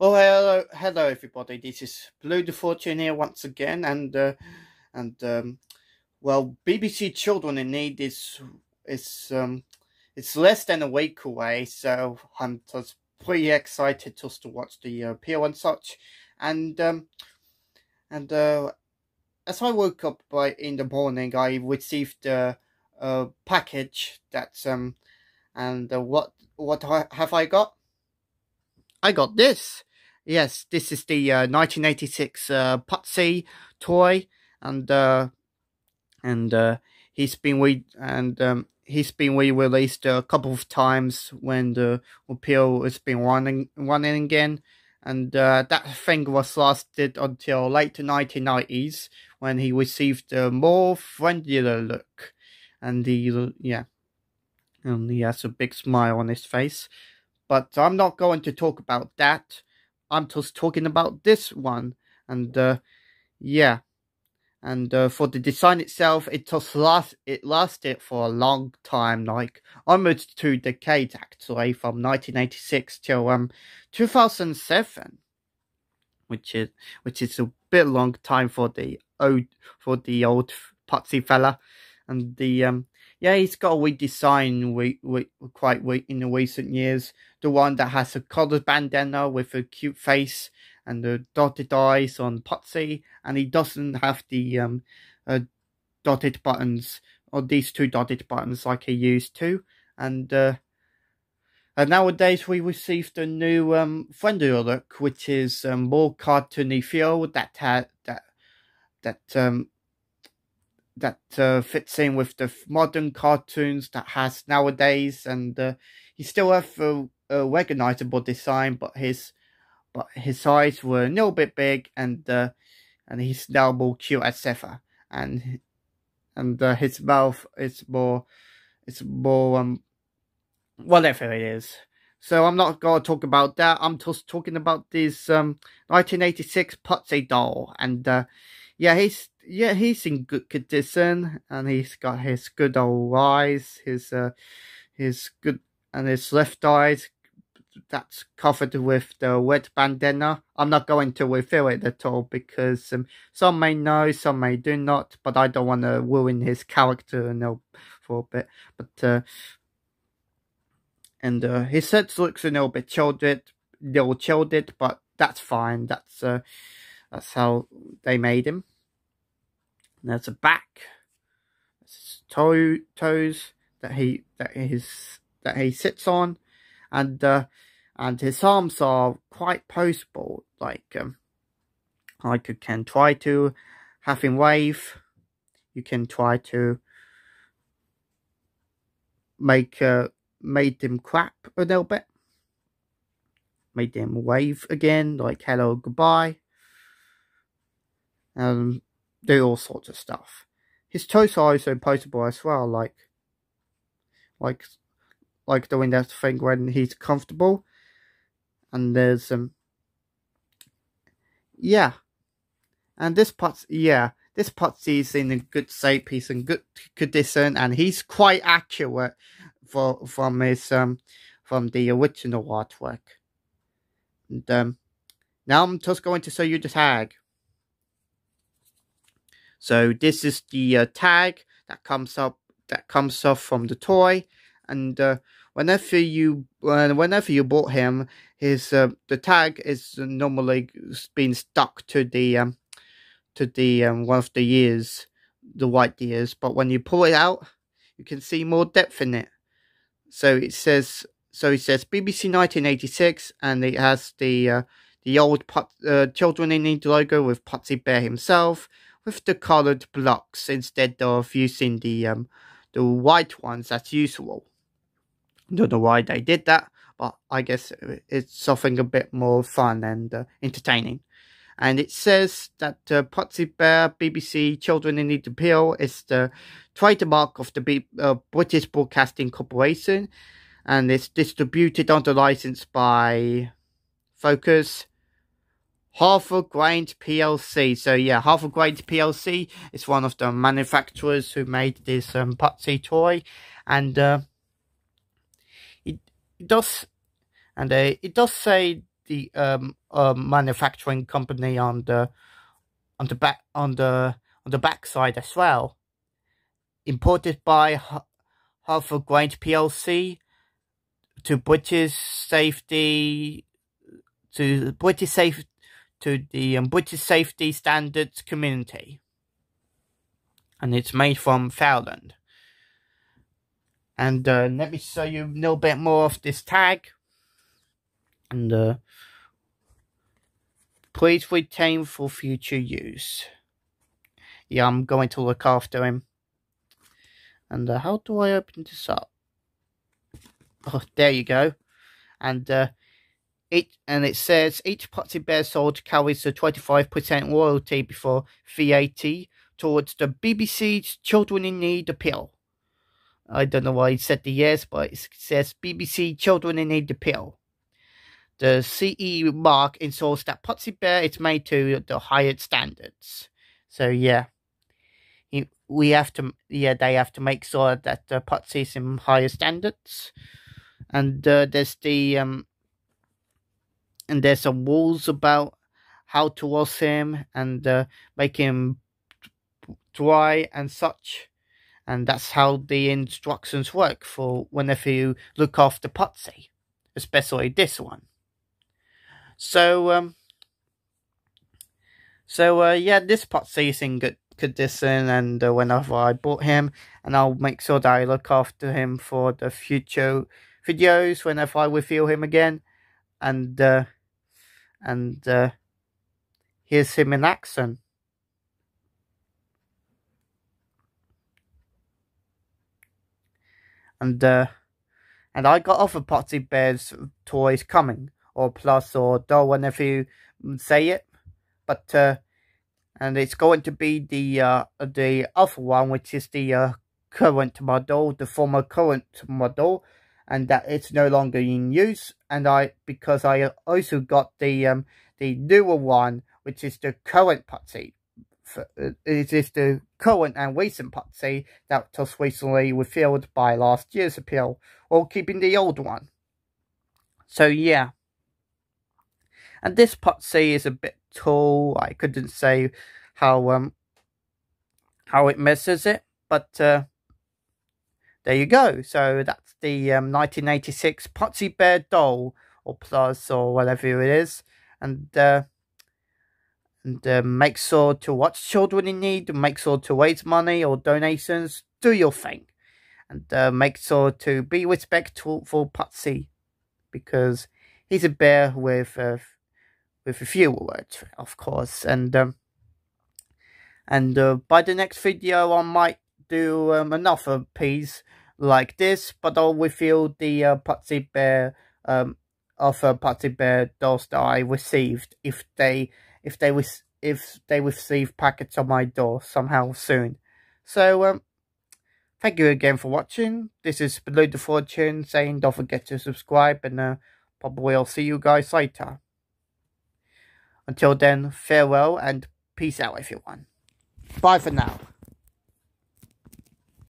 Oh, hello, hello, everybody. This is Blue the Fortune here once again, and uh, and um, well, BBC Children in Need is is um, it's less than a week away, so I'm just pretty excited just to watch the uh, appeal and such, and um, and uh, as I woke up by in the morning, I received a, a package that's um, and uh, what what have I got? I got this. Yes, this is the uh, 1986 uh, Pudsey toy, and uh, and uh, he's been re and um, he's been re-released a couple of times when the appeal has been running running again, and uh, that thing was lasted until late 1990s when he received a more friendlier look, and he yeah, and he has a big smile on his face. But I'm not going to talk about that. I'm just talking about this one. And uh, yeah. And uh, for the design itself, it just last it lasted for a long time, like almost two decades actually, from 1986 till um 2007, which is which is a bit long time for the old for the old Pudsey fella, and the um yeah, he's got a redesign we, we, quite we, in the recent years. The one that has a collared bandana with a cute face and the dotted eyes on Pudsey, and he doesn't have the um, uh, dotted buttons or these two dotted buttons like he used to. And uh, and nowadays we received a new um, friendlier look, which is um, more cartoony feel that had that that um, that uh, fits in with the modern cartoons that has nowadays, and uh, he still has a, a, recognizable design, but his but his eyes were a little bit big, and uh, and he's now more cute as ever, and and uh, his mouth is more it's more um whatever it is. So I'm not to talk about that. I'm just talking about this um 1986 Pudsey doll, and uh, yeah, he's yeah, he's in good condition, and he's got his good old eyes, his uh, his good and his left eye that's covered with the red bandana. I'm not going to reveal it at all because um, some may know, some may do not, but I don't want to ruin his character know, for a bit. But uh, and uh, his head looks a little bit childed, little childed, but that's fine. That's uh, that's how they made him. And there's a back, there's toe toes that he that his that he sits on, and uh, and his arms are quite poseable. Like um, like you can try to have him wave. You can try to make uh, made him clap a little bit. Made them wave again, like hello, goodbye. Um, do all sorts of stuff. His toes are also as well, like, like, like doing that thing when he's comfortable. And there's um, yeah, and this part, yeah, this Pudsey is in a good shape. He's in good condition, and he's quite accurate for from his um from the original artwork. And um, now I'm just going to show you the tag. So this is the uh, tag that comes up that comes off from the toy, and uh, whenever you uh, whenever you bought him, his uh, the tag is normally being stuck to the um, to the um, one of the ears, the white ears. But when you pull it out, you can see more depth in it. So it says so it says BBC 1986, and it has the uh, the old Put, uh, Children in Need logo with Pudsey Bear himself with the colored blocks instead of using the um, the white ones as usual. Don't know why they did that, but I guess it's something a bit more fun and uh, entertaining. And it says that uh, Pudsey Bear BBC Children in Need Appeal is the trademark of the B uh, British Broadcasting Corporation, and it's distributed under license by Focus, Hartford Grange PLC. So yeah, Hartford Grange PLC is one of the manufacturers who made this um, Pudsey toy, and uh, it, it does, and uh, it does say the um um, manufacturing company on the on the back on the on the backside as well. Imported by Harford Grange PLC to British safety to British safe to the um, British safety standards community, and it's made from Fowland. And uh, let me show you a little bit more of this tag. And uh, please retain for future use. Yeah, I'm going to look after him. And uh, how do I open this up? Oh, there you go. And uh, it and it says each Pudsey Bear sold carries a 25% royalty before VAT towards the BBC's Children in Need appeal. I don't know why he said the yes, but it says BBC Children in Need appeal. The CE mark ensures that Pudsey Bear is made to the highest standards. So yeah, we have to yeah they have to make sure that the Pudsey is in higher standards, and uh, there's the um and there's some rules about how to wash him and uh, make him dry and such and that's how the instructions work for whenever you look after Pudsey, especially this one. So, um, so uh, yeah, this Pudsey is in good condition, and uh, whenever I bought him, and I'll make sure that I look after him for the future videos whenever I reveal him again, and uh, and uh, here's him in action. and uh, and I got other Pudsey Bears toys coming, or plus or doll whenever you say it, but uh, and it's going to be the uh, the other one, which is the uh, current model, the former current model, and that it's no longer in use. And I because I also got the um the newer one, which is the current Pudsey it is the current and recent Pudsey that was recently revealed by last year's appeal, or keeping the old one. So yeah. And this Pudsey is a bit tall. I couldn't say how um how it misses it, but uh, there you go. So that's the um, 1986 Pudsey Bear doll, or plus, or whatever it is. And uh, and uh, make sure to watch children in need, make sure to raise money or donations, do your thing. And uh, make sure to be respectful for Pudsey, because he's a bear with uh, with a few words, of course. And um, and uh, by the next video, I might do um, another piece like this, but I'll reveal the uh, Bear um, of a Pudsey Bear dolls that I received if they if they if they receive packets on my door somehow soon. So um, thank you again for watching. This is Blue the Fortune saying don't forget to subscribe and uh, probably I'll see you guys later. Until then, farewell and peace out everyone. Bye for now.